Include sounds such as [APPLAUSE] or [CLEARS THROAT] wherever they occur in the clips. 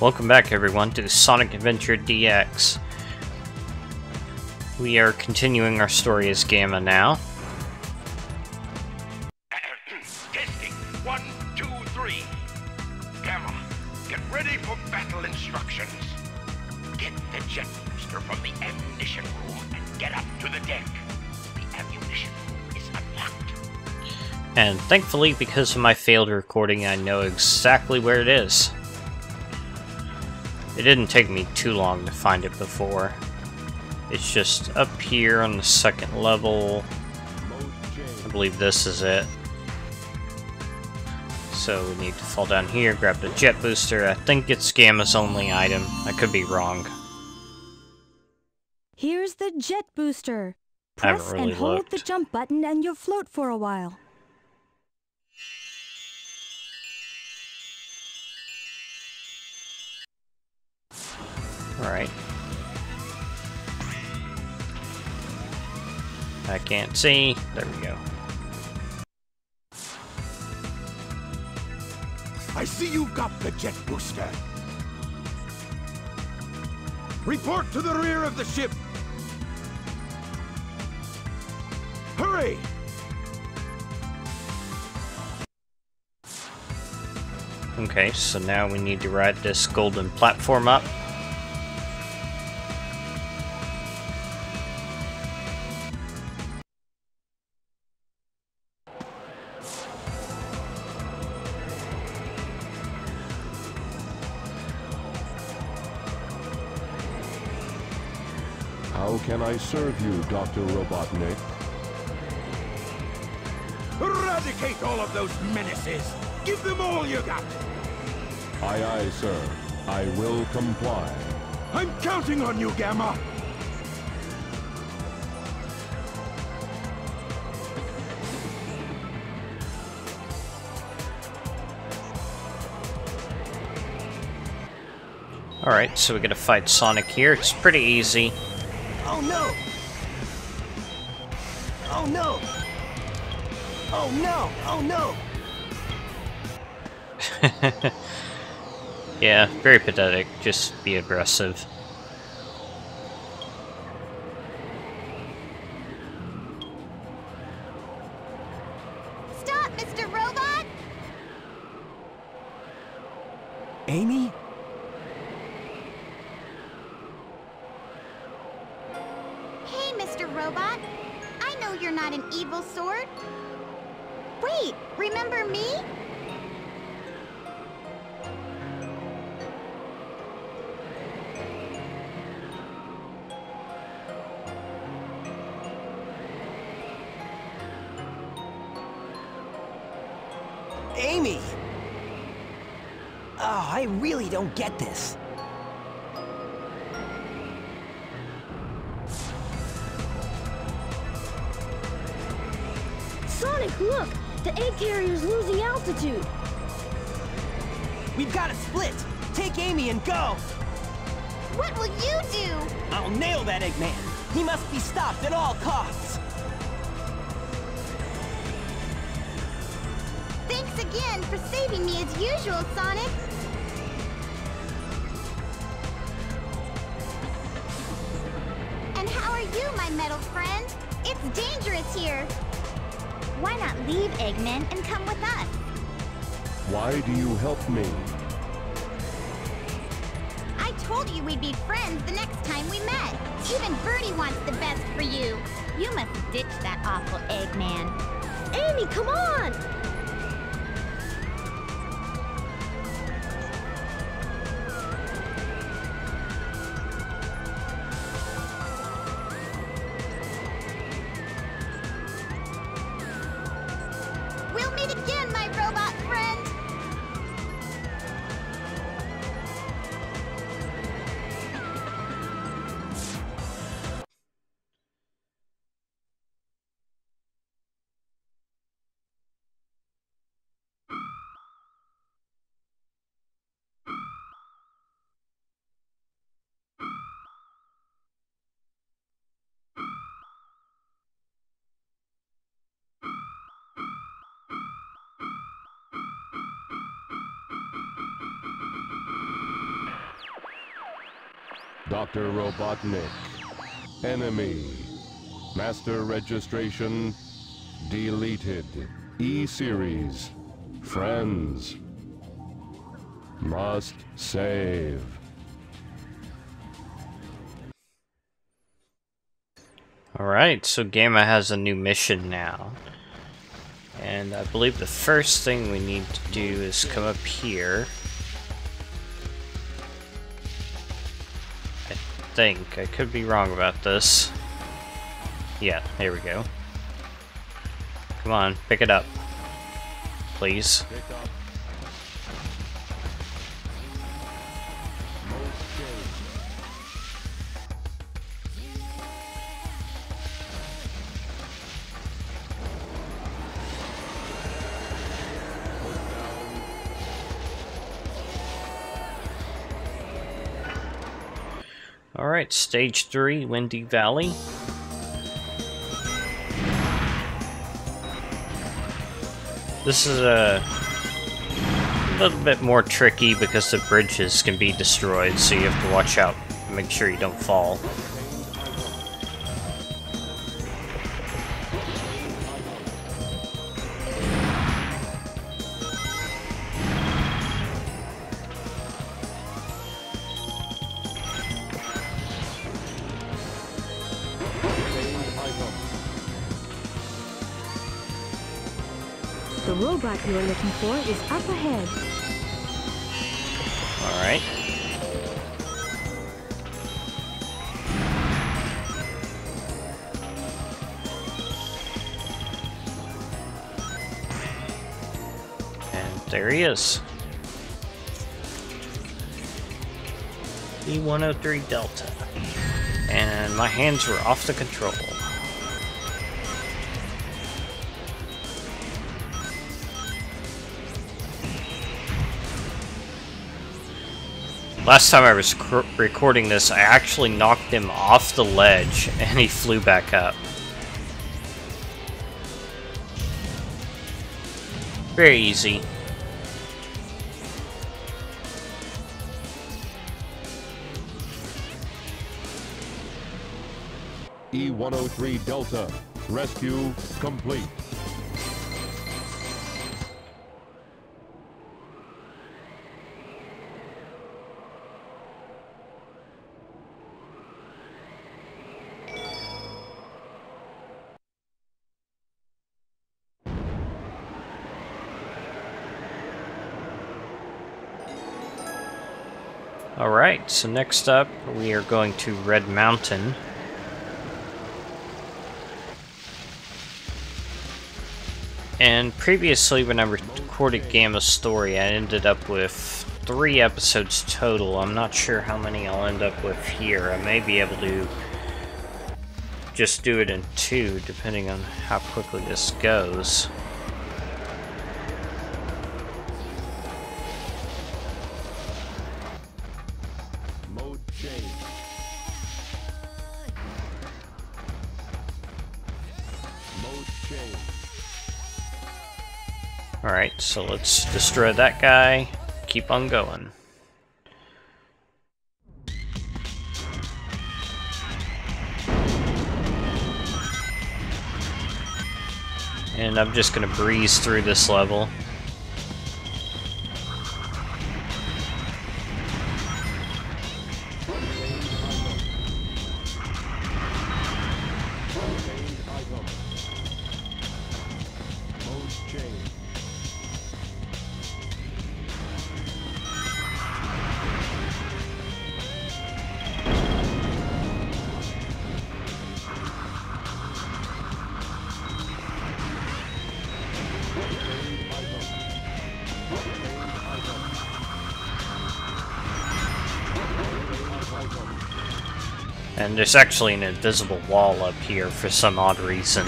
Welcome back everyone to Sonic Adventure DX. We are continuing our story as Gamma now. [CLEARS THROAT] Testing. One, two, three. Gamma, get ready for battle instructions. Get the jet booster from the ammunition room and get up to the deck. The ammunition room is unlocked. And thankfully, because of my failed recording, I know exactly where it is. It didn't take me too long to find it before. It's just up here on the second level. I believe this is it. So we need to fall down here, grab the jet booster. I think it's Gamma's only item. I could be wrong. Here's the jet booster. I Press really and hold the jump button and you'll float for a while. Alright. I can't see. There we go. I see you've got the jet booster. Report to the rear of the ship. Hurry! Okay, so now we need to ride this golden platform up. I serve you, Dr. Robotnik? Eradicate all of those menaces! Give them all you got! Aye, aye, sir. I will comply. I'm counting on you, Gamma! Alright, so we gotta fight Sonic here. It's pretty easy. Oh no! Oh no! Oh no! Oh no! [LAUGHS] Yeah, very pathetic. Just be aggressive. Stop, Mr. Robot! Amy? Mr. Robot. I know you're not an evil sort. Wait, remember me? Amy! Oh, I really don't get this. Look! The egg carrier's losing altitude. We've got to split. Take Amy and go. What will you do? I'll nail that Eggman. He must be stopped at all costs. Thanks again for saving me as usual, Sonic. And how are you, my metal friend? It's dangerous here. Why not leave Eggman and come with us? Why do you help me? I told you we'd be friends the next time we met. Even Birdie wants the best for you. You must ditch that awful Eggman. Amy, come on! Dr. Robotnik. Enemy. Master registration deleted. E-Series. Friends. Must save. Alright, so Gamma has a new mission now. And I believe the first thing we need to do is come up here. Think. I could be wrong about this. Yeah, here we go. Come on, pick it up. Please. Alright, stage 3, Windy Valley. This is a little bit more tricky because the bridges can be destroyed, so you have to watch out and make sure you don't fall. The robot you are looking for is up ahead. Alright. And there he is. E103 Delta. And my hands were off the control. Last time I was recording this, I actually knocked him off the ledge [LAUGHS] and he flew back up. Very easy. E-103 Delta. Rescue complete. So next up we are going to Red Mountain. And previously when I recorded Gamma's story, I ended up with three episodes total. I'm not sure how many I'll end up with here. I may be able to just do it in two, depending on how quickly this goes. Alright, so let's destroy that guy. Keep on going. And I'm just gonna breeze through this level. And there's actually an invisible wall up here for some odd reason.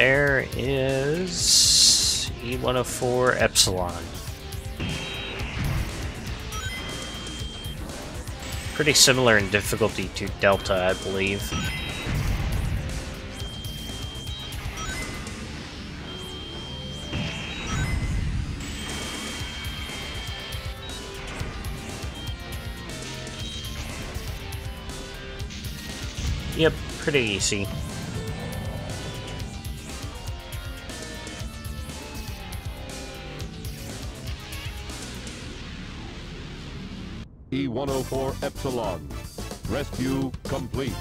There is E104 Epsilon. Pretty similar in difficulty to Delta, I believe. Yep, pretty easy. E-104 Epsilon. Rescue complete.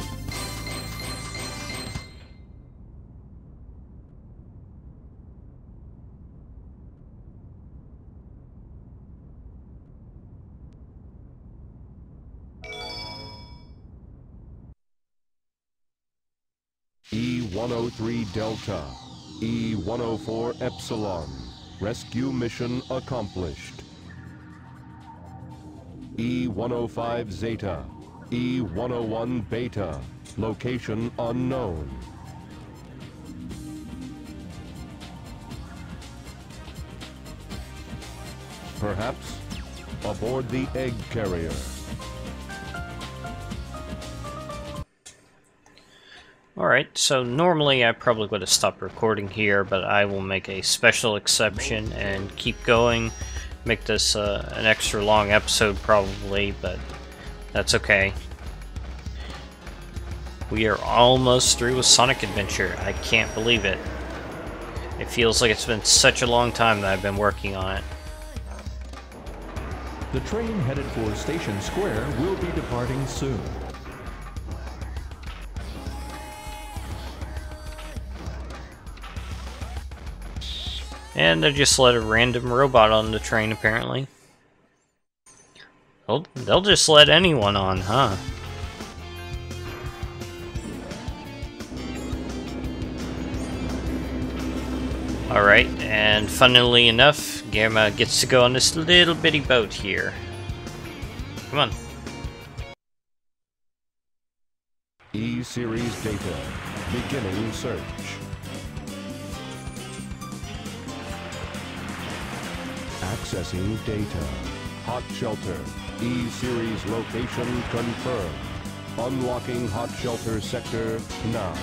E-103 Delta. E-104 Epsilon. Rescue mission accomplished. E-105 Zeta, E-101 Beta, location unknown. Perhaps aboard the egg carrier. Alright, so normally I probably would have stopped recording here, but I will make a special exception and keep going. Make this uh, an extra long episode probably, but that's okay. We are almost through with Sonic Adventure. I can't believe it. It feels like it's been such a long time that I've been working on it. The train headed for Station Square will be departing soon. And they just let a random robot on the train, apparently. They'll, just let anyone on, huh? Alright, and funnily enough, Gamma gets to go on this little bitty boat here. Come on. E-Series data. Beginning search. Accessing data. Hot shelter. E-Series location confirmed. Unlocking hot shelter sector now.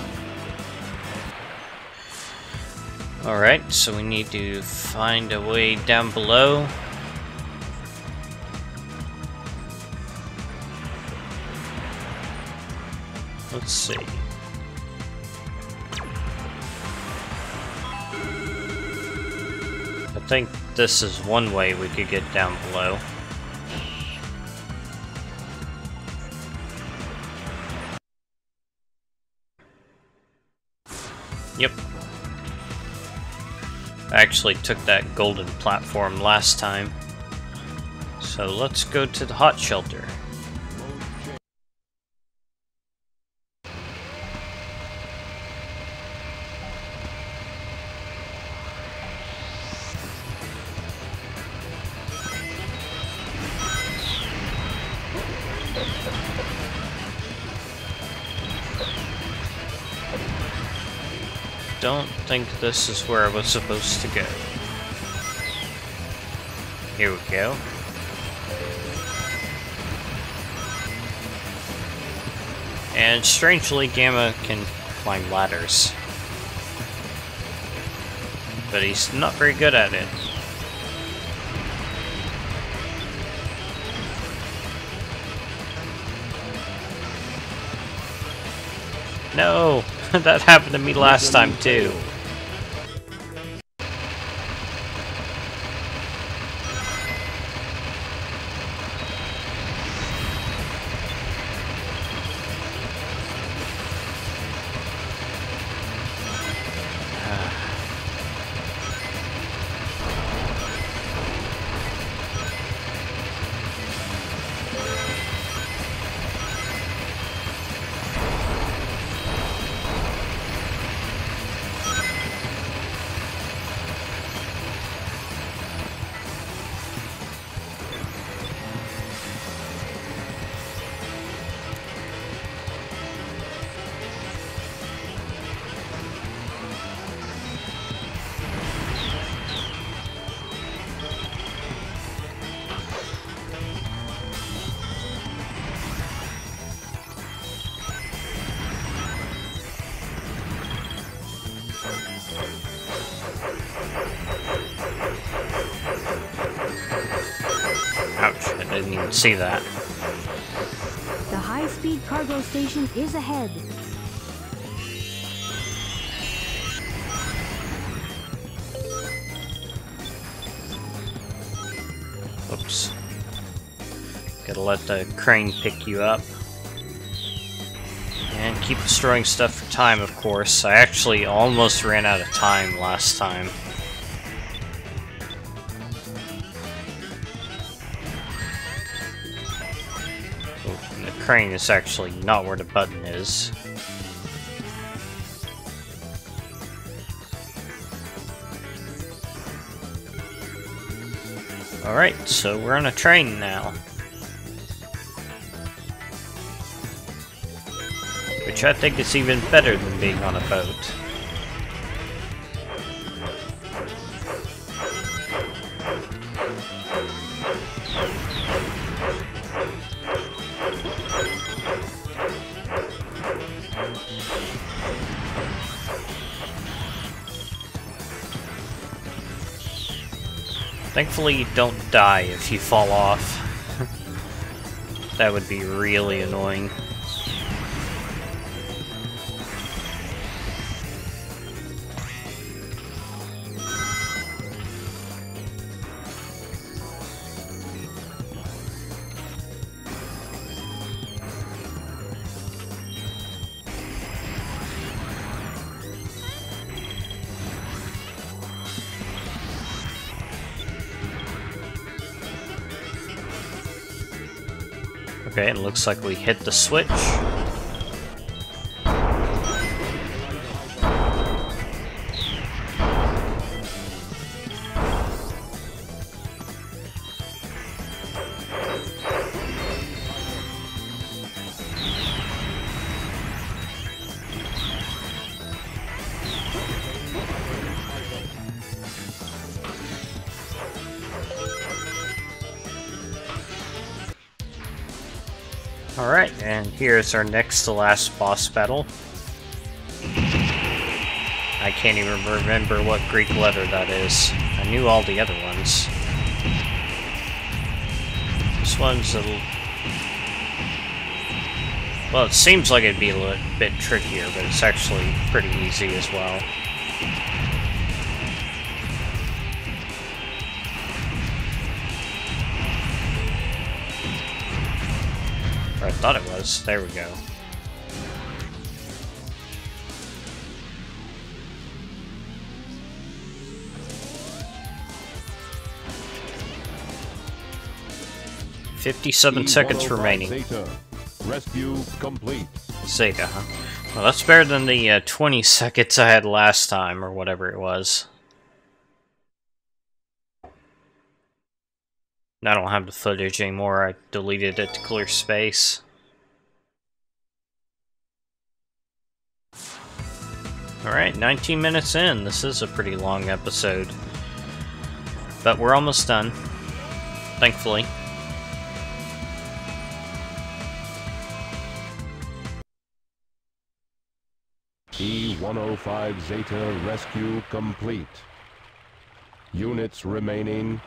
Alright, so we need to find a way down below. Let's see. Think this is one way we could get down below. Yep. I actually took that golden platform last time. So let's go to the hot shelter. Think this is where I was supposed to go. Here we go. And strangely, Gamma can climb ladders. But he's not very good at it. No! [LAUGHS] that happened to me last time too. Can see that. The high-speed cargo station is ahead. Oops. Gotta let the crane pick you up. And keep destroying stuff for time, of course. I actually almost ran out of time last time. Crane is actually not where the button is. Alright, so we're on a train now. Which I think is even better than being on a boat. Thankfully, you don't die if you fall off. [LAUGHS] that would be really annoying. Okay, it looks like we hit the switch. Alright, and here's our next to last boss battle. I can't even remember what Greek letter that is. I knew all the other ones. This one's a little... Well, it seems like it'd be a little bit trickier, but it's actually pretty easy as well. Was. There we go. Fifty-seven seconds remaining. Zeta. Rescue complete. Zeta, huh? Well, that's better than the uh, 20 seconds I had last time, or whatever it was. I don't have the footage anymore. I deleted it to clear space. Alright, 19 minutes in. This is a pretty long episode. But we're almost done. Thankfully. E-105 Zeta rescue complete. Units remaining.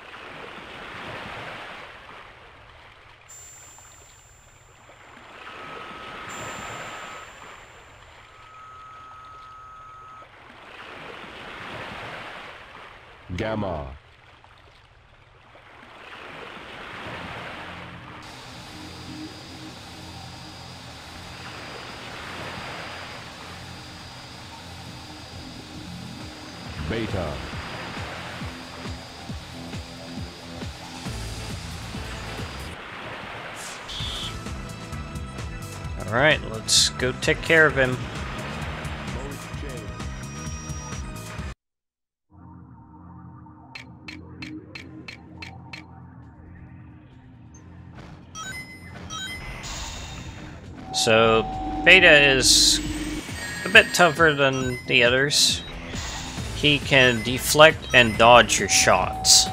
Gamma. Beta. Alright, let's go take care of him. So, Beta is a bit tougher than the others. He can deflect and dodge your shots.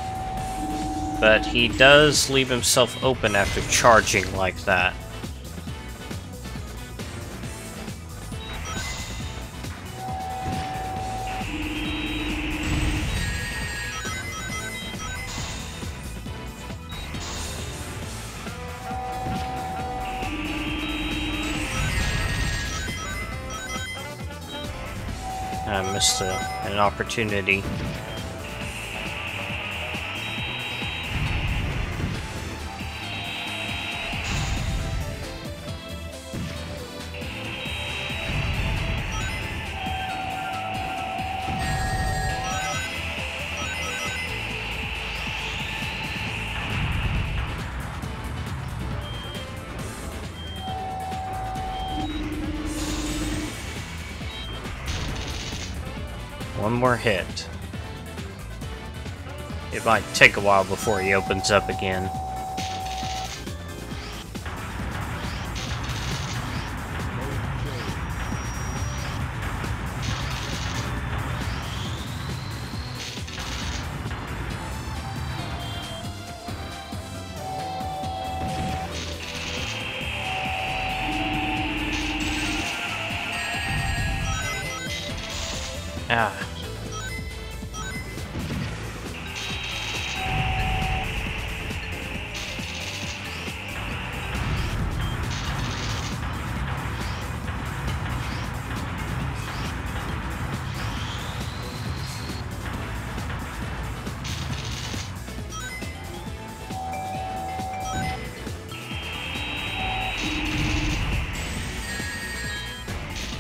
But he does leave himself open after charging like that. Uh, I missed a, an opportunity. More hit. It might take a while before he opens up again.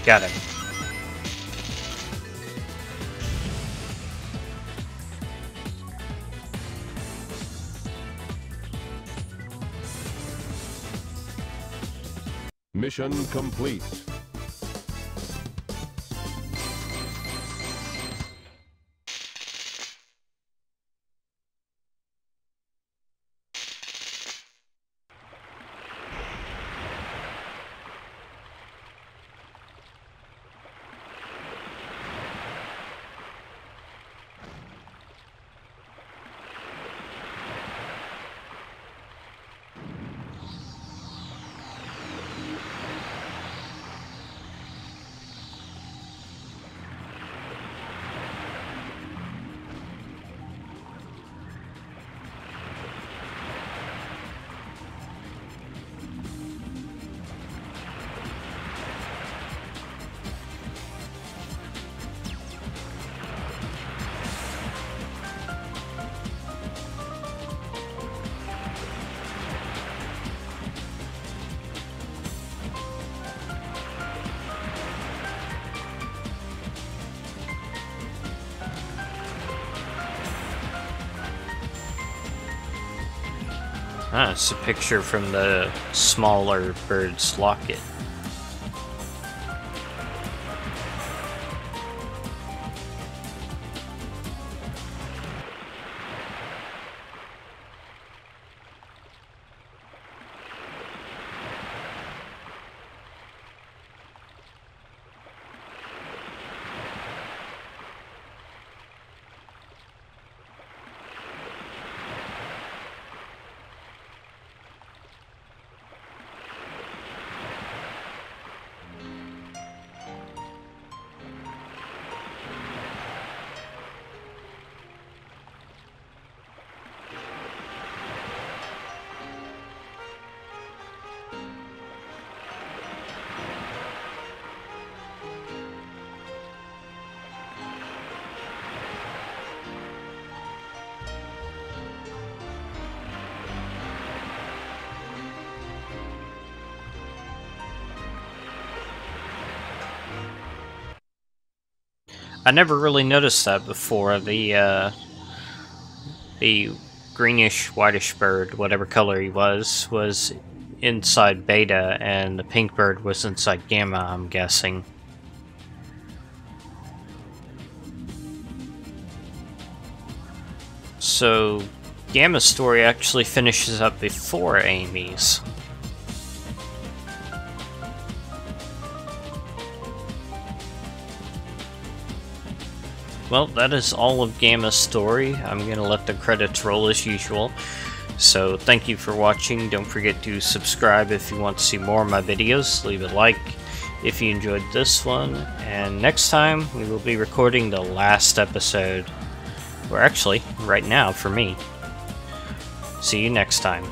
Got. Mission complete. Ah, it's a picture from the smaller bird's locket. I never really noticed that before. The uh, the greenish, whitish bird, whatever color he was, was inside beta, and the pink bird was inside gamma. I'm guessing. So, Gamma's story actually finishes up before Amy's. Well, that is all of Gamma's story. I'm going to let the credits roll as usual. So thank you for watching. Don't forget to subscribe if you want to see more of my videos. Leave a like if you enjoyed this one. And next time, we will be recording the last episode. Or actually, right now for me. See you next time.